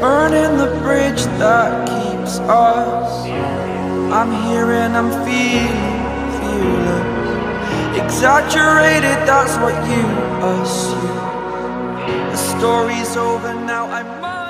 Burning the bridge that keeps us I'm here and I'm feeling fearless Exaggerated, that's what you assume. The story's over now, I must